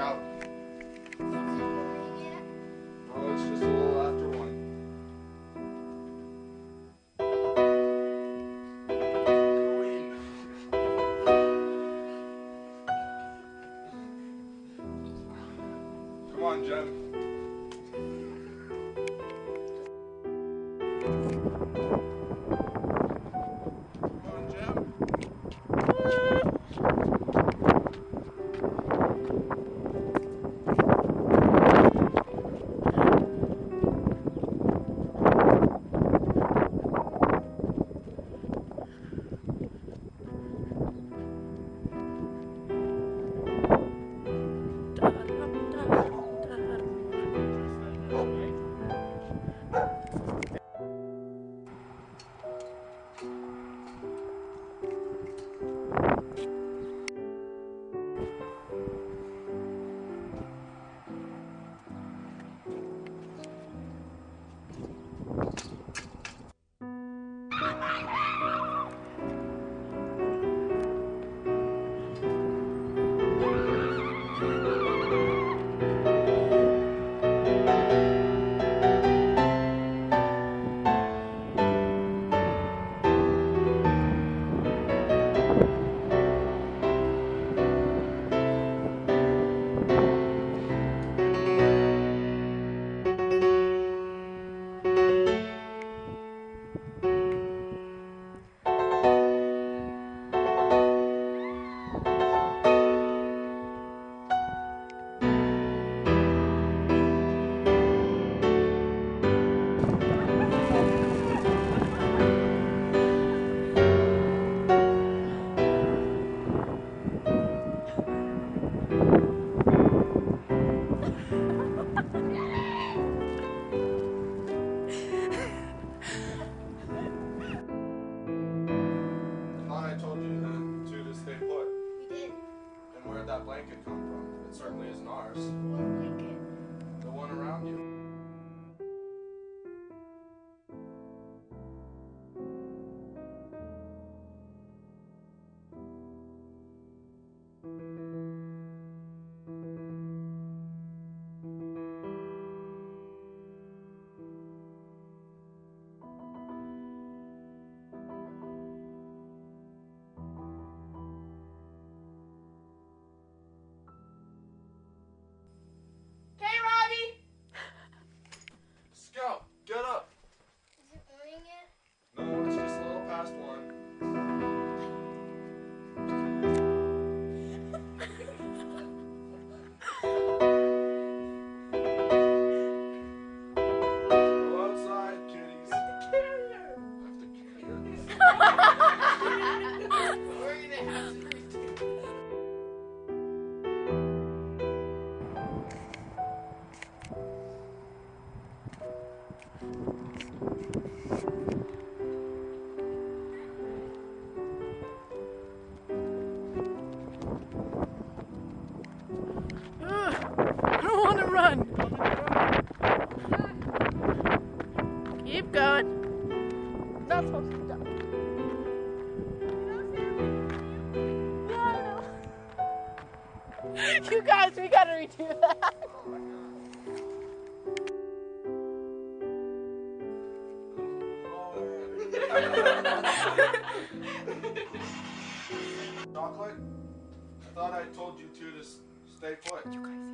out. Oh, it's just a little after one. Come on, Jem. That blanket come from? It certainly isn't ours. What blanket? The one around you. Keep going. Not supposed to I know. You guys, we gotta redo that. Oh Chocolate? I thought I told you two to stay put. You guys